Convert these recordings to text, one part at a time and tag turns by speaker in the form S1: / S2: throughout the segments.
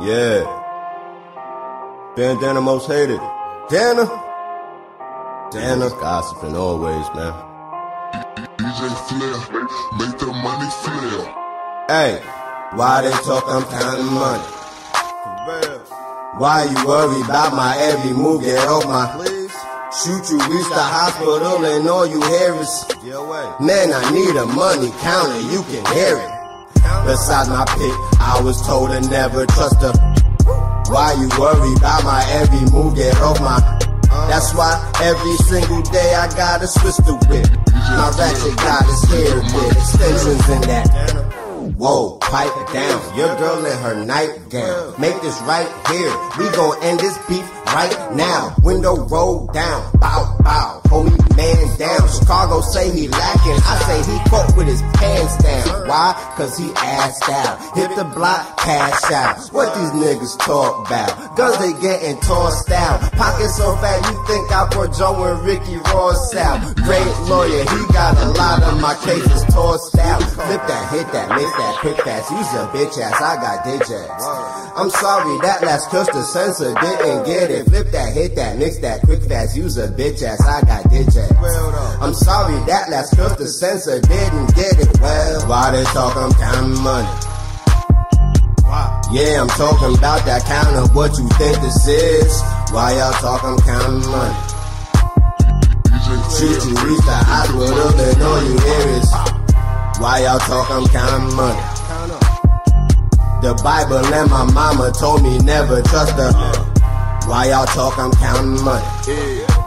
S1: Yeah. Bandana most hated. Dana. Dana. Gossiping always, man.
S2: DJ Flair, make the money flare.
S1: Hey, why they talk I'm counting money? Why you worry about my every move? Get off my please. Shoot you, reach the hospital and all you hear is Man, I need a money counter, you can hear it. Beside my pit, I was told to never trust her. Why you worry about my every move? Get off my that's why every single day I gotta switch the whip. My ratchet got his hair with extensions in that. Whoa, pipe down. Your girl in her nightgown. Make this right here. We gon' end this beef right now. Window roll down. Bow, bow. Homie, man down. Chicago say he lacking. I say he caught with his pants down. Why? Cause he assed out. Hit the block, cash out. What these niggas talk about? Guns they getting tossed out. Pockets so fat you think I brought Joe and Ricky Ross out. Great lawyer, he got a lot of my cases tossed out. Flip that, hit that, make that quick fast. Use a bitch ass, I got digits. I'm sorry, that last cause the censor didn't get it. Flip that, hit that, mix that quick fast. Use a bitch ass, I got digits. Cause the censor didn't get it. Well, why they talk I'm counting money? Yeah, I'm talking about that count of what you think this is. Why y'all talk I'm counting money? Shoot you, reach the hospital, then all you hear is Why y'all talk I'm counting money? The Bible and my mama told me never trust her. Why y'all talk I'm counting money?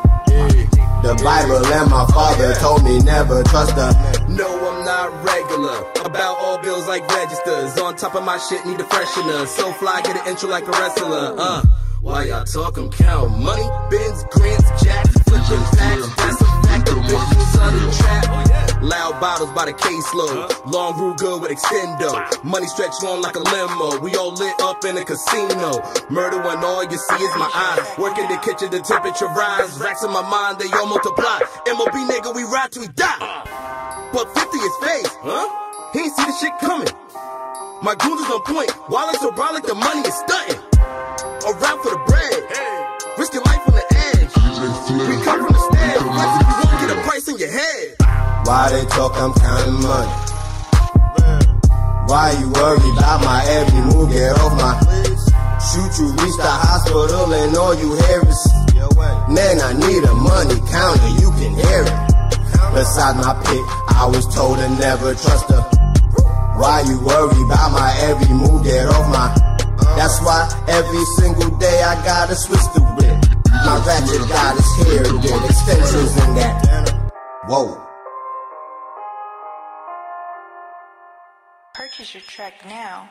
S1: The Bible and my father told me never trust her.
S3: No, I'm not regular. About all bills like registers. On top of my shit, need a freshener. So fly, get an intro like a wrestler. Uh, why y'all talk, I'm count money? Bins, grants, jacks, flipping packs. Loud bottles by the caseload. Long rule good with extendo. Money stretched long like a limo. We all lit up in a casino. Murder when all you see is my eyes. Work in the kitchen, the temperature rise. Racks in my mind, they all multiply. MOB nigga, we ride till we die. But 50 is face, huh? He ain't see the shit coming. My goons is on point. Wallet so broad like the money is stunting. A rap for the bread.
S1: Why they talk I'm counting money? Why you worry about my every move? Get off my Shoot you, reach the hospital and all you hear is Man, I need a money counter, you can hear it Beside my pit, I was told to never trust her Why you worry about my every move? Get off my That's why every single day I gotta switch the whip My ratchet got his hair with extensions in that Whoa
S4: Purchase your track now.